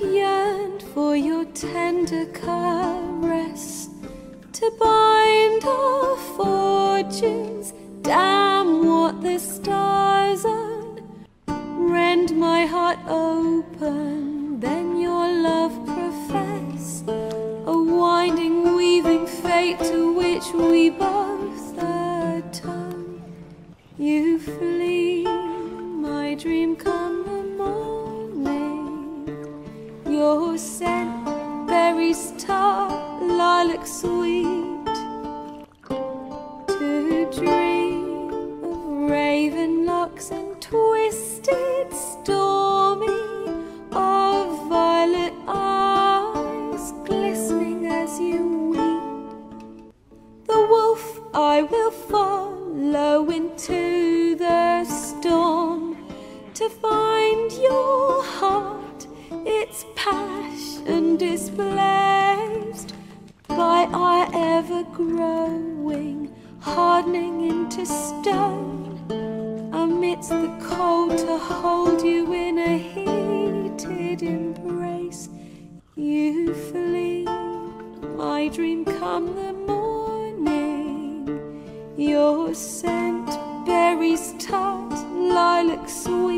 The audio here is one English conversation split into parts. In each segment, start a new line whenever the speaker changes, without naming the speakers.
yearned for your tender caress to bind our fortunes. Damn what the stars are. Rend my heart open, then your love profess. A winding, weaving fate to which we both atone. You flee, my dream come lilac sweet. To dream of raven locks and twisted, stormy, of violet eyes glistening as you weep. The wolf I will follow into growing, hardening into stone. Amidst the cold to hold you in a heated embrace, you flee. My dream come the morning, your scent berries tart, lilac sweet.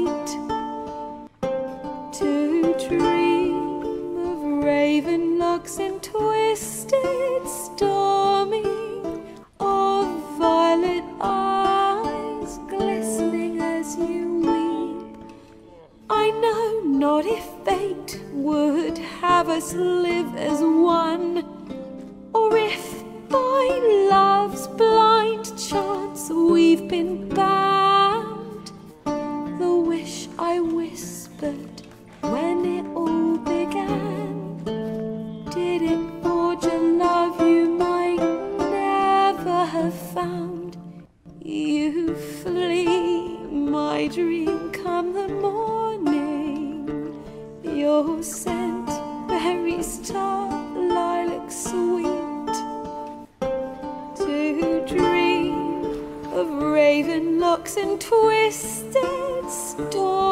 I know not if fate would have us live as one, or if by love's blind chance we've been bound. The wish I whispered when it all began. Did it forge a love you might never have found? You flee, my dream come the morning. Your scent, berries tart, lilac sweet. To dream of raven locks and twisted, stormy